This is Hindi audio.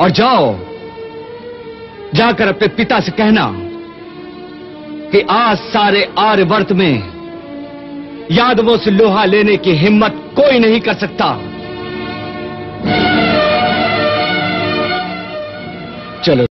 और जाओ। जाकर अपने पिता से कहना कि आज सारे आर्यवर्त में यादवों से लोहा लेने की हिम्मत कोई नहीं कर सकता। चलो।